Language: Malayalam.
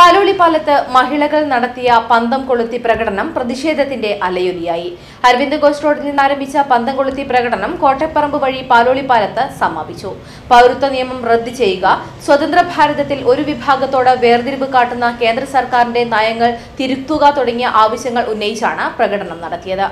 പാലോളിപ്പാലത്ത് മഹിളകൾ നടത്തിയ പന്തം കൊളുത്തി പ്രകടനം പ്രതിഷേധത്തിന്റെ അലയൊലിയായി അരവിന്ദ് ഘോഷ് റോഡിൽ നിന്ന് ആരംഭിച്ച പന്തം കൊളുത്തി പ്രകടനം കോട്ടപ്പറമ്പ് വഴി പാലോളിപ്പാലത്ത് സമാപിച്ചു. പൗരത്വ നിയമം റദ്ദ് ചെയ്യുക സ്വതന്ത്ര ഭാരതത്തിൽ ഒരു വിഭാഗത്തോട് വേർതിരിവ് കാട്ടുന്ന കേന്ദ്ര സർക്കാരിന്റെ നയങ്ങൾ തിരുത്തുക തുടങ്ങിയ ആവശ്യങ്ങൾ ഉന്നയിച്ചാണ് പ്രകടനം നടത്തിയത്.